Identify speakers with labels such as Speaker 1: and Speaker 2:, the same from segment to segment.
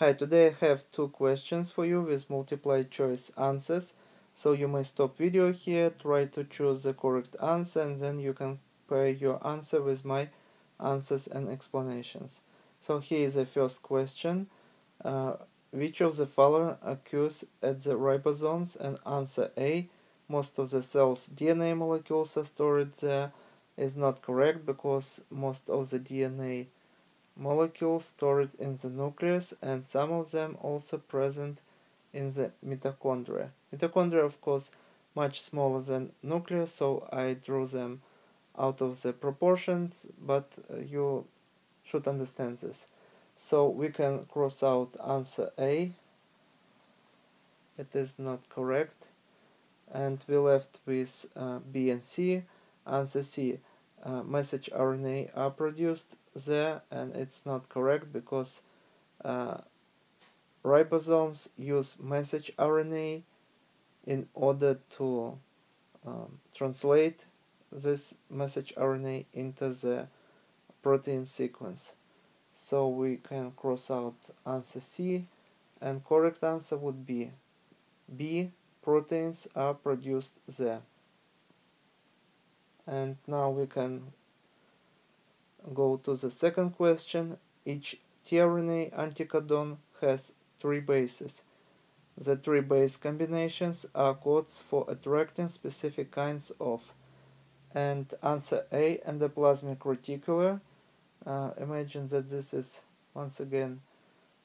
Speaker 1: Hi, today I have two questions for you with multiple choice answers. So you may stop video here, try to choose the correct answer and then you can pair your answer with my answers and explanations. So here is the first question. Uh, which of the following occurs at the ribosomes? And answer A, most of the cell's DNA molecules are stored there is not correct because most of the DNA molecules stored in the nucleus and some of them also present in the mitochondria. Mitochondria of course much smaller than nucleus so I drew them out of the proportions but uh, you should understand this. So we can cross out answer A. It is not correct. And we left with uh, B and C. Answer C. Uh, message RNA are produced there and it's not correct because uh, ribosomes use message RNA in order to um, translate this message RNA into the protein sequence. So we can cross out answer C and correct answer would be B. Proteins are produced there. And now we can go to the second question. Each tRNA anticodon has three bases. The three base combinations are codes for attracting specific kinds of and answer A endoplasmic reticular. Uh, imagine that this is once again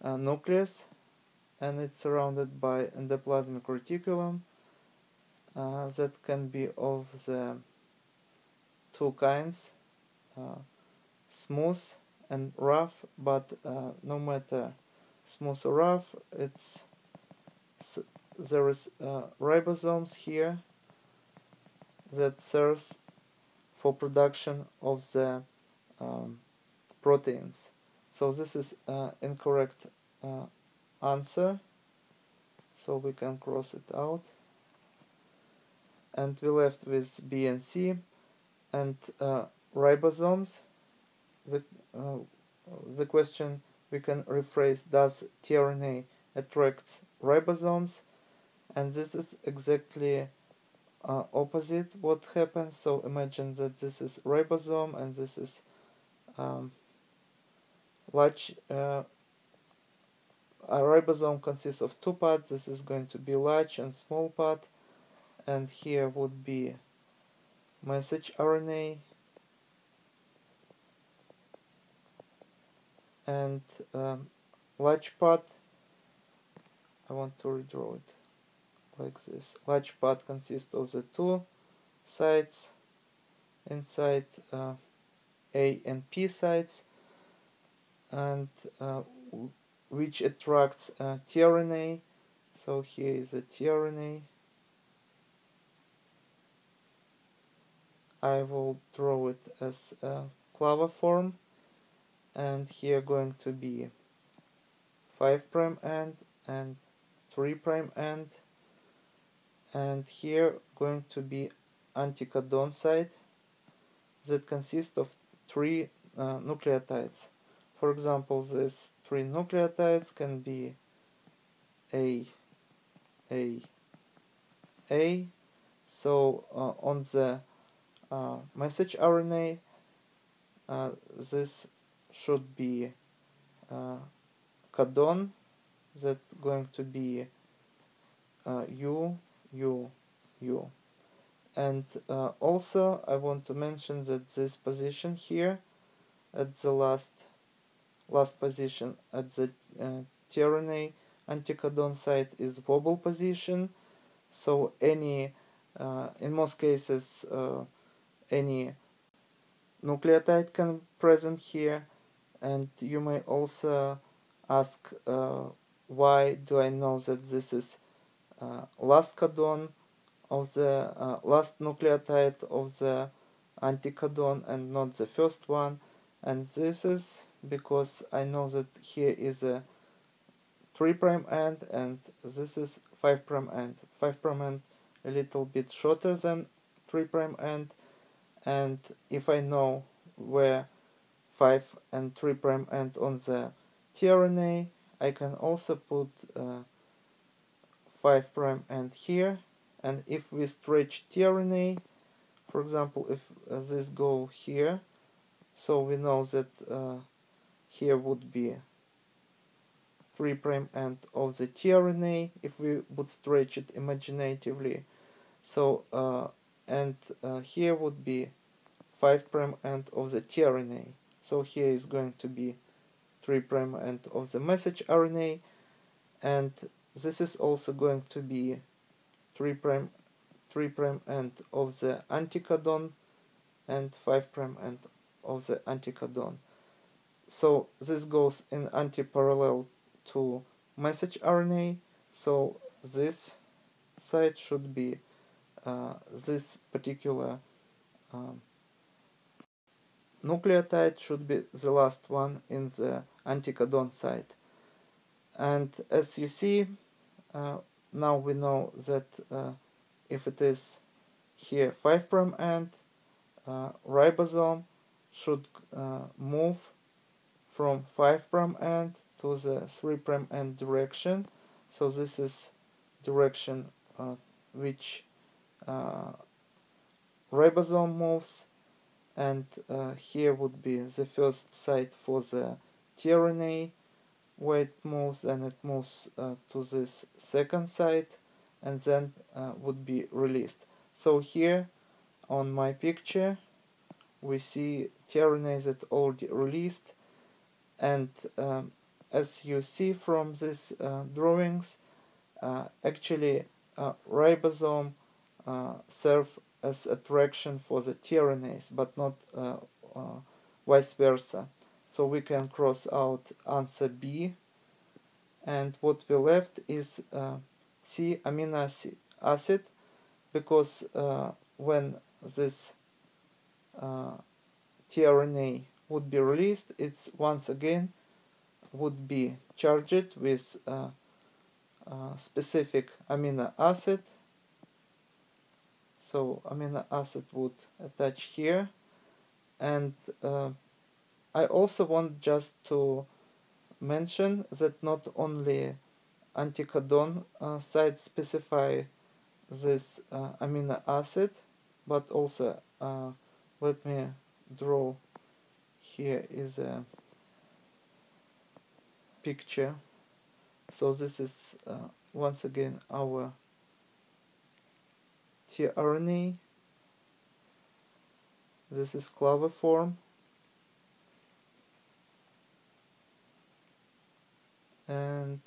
Speaker 1: a nucleus and it's surrounded by endoplasmic reticulum uh, that can be of the two kinds uh, smooth and rough but uh, no matter smooth or rough it's there is uh, ribosomes here that serves for production of the um, proteins. So this is uh, incorrect uh, answer. So we can cross it out. And we left with B and C and uh, ribosomes the uh, the question we can rephrase does tRNA attract ribosomes? And this is exactly uh, opposite what happens so imagine that this is ribosome and this is um, large uh, a ribosome consists of two parts. This is going to be large and small part. And here would be message RNA and um, large part I want to redraw it like this. Large part consists of the two sides. Inside uh, A and P sides. And uh, which attracts uh, tRNA. So here is a tRNA. I will draw it as a claviform and here going to be 5 prime end and 3 prime end and here going to be anticodon site that consists of three uh, nucleotides. For example these three nucleotides can be A A A. So uh, on the uh, message RNA uh, this should be uh, codon that going to be uh, U U U. And uh, also I want to mention that this position here at the last last position at the uh, anticodon site is wobble position. So any uh, in most cases uh, any nucleotide can present here and you may also ask uh, why do I know that this is uh, last codon of the uh, last nucleotide of the anticodon and not the first one? And this is because I know that here is a 3 prime end and this is 5 prime end. 5 prime end a little bit shorter than 3 prime end. And if I know where 5 and 3 prime end on the tRNA I can also put uh, 5 prime end here. And if we stretch tRNA for example if uh, this go here so we know that uh, here would be 3 prime end of the tRNA if we would stretch it imaginatively. So uh, and uh, here would be 5 prime end of the tRNA so here is going to be 3 prime end of the message RNA and this is also going to be 3 prime 3 prime end of the anticodon and 5 prime end of the anticodon. So this goes in anti-parallel to message RNA so this site should be uh, this particular um, nucleotide should be the last one in the anticodon site. And as you see uh, now we know that uh, if it is here 5 prime end uh, ribosome should uh, move from 5 prime end to the 3 prime end direction. So this is direction uh, which uh, ribosome moves and uh, here would be the first site for the tRNA where it moves and it moves uh, to this second site and then uh, would be released. So here on my picture we see tRNA that already released. And um, as you see from these uh, drawings uh, actually uh, ribosome serve as attraction for the tRNAs but not uh, uh, vice versa so we can cross out answer B and what we left is uh, C amino acid because uh, when this uh, tRNA would be released, it's once again would be charged with a specific amino acid. So amino acid would attach here. And uh, I also want just to mention that not only anticodon uh, sites specify this uh, amino acid, but also uh, let me draw here is a picture so this is uh, once again our tRNA this is claviform and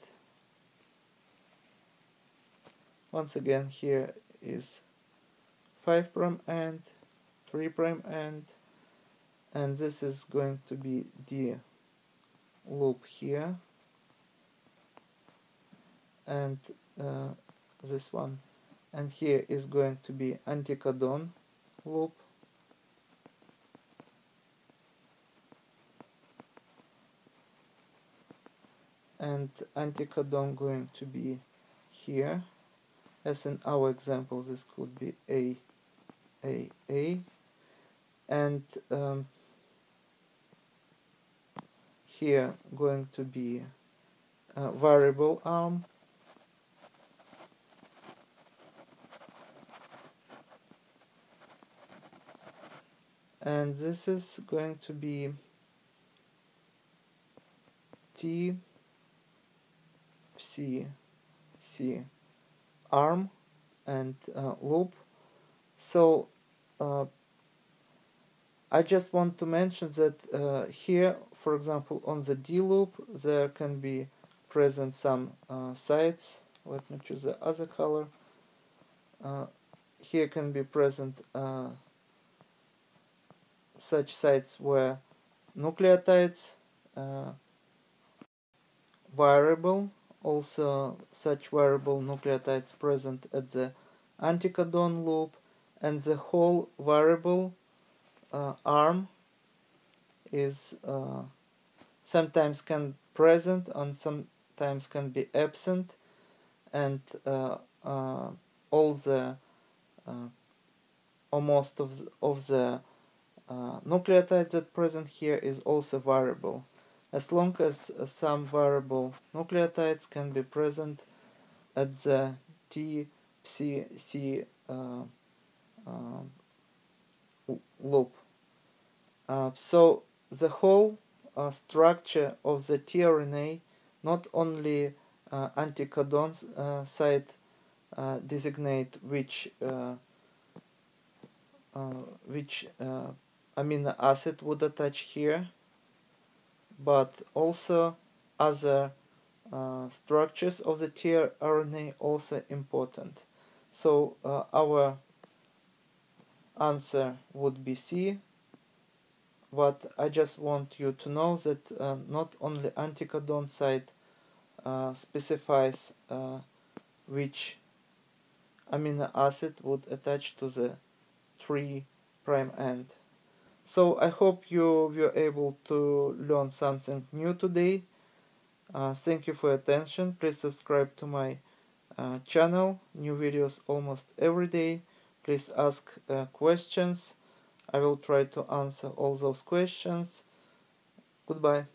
Speaker 1: once again here is 5 prime end 3 prime end and this is going to be the loop here. And uh, this one and here is going to be anticodon loop. And anticodon going to be here. As in our example this could be a a a. And um, here going to be variable arm and this is going to be T C C. Arm and uh, loop. So uh, I just want to mention that uh, here for example on the D loop there can be present some uh, sites let me choose the other color. Uh, here can be present uh, such sites where nucleotides uh, variable also such variable nucleotides present at the anticodon loop and the whole variable uh, arm is uh, sometimes can present and sometimes can be absent and uh, uh all the uh, almost of the, of the uh, nucleotides that present here is also variable as long as some variable nucleotides can be present at the T-psi-C uh, uh, loop. Uh, so the whole uh, structure of the tRNA, not only uh, anticodon uh, site designate which which amino acid would attach here, but also other uh, structures of the tRNA also important. So uh, our answer would be C. But I just want you to know that uh, not only anticodon site uh, specifies uh, which amino acid would attach to the 3 prime end. So I hope you were able to learn something new today. Uh, thank you for your attention. Please subscribe to my uh, channel. New videos almost every day. Please ask uh, questions. I will try to answer all those questions. Goodbye.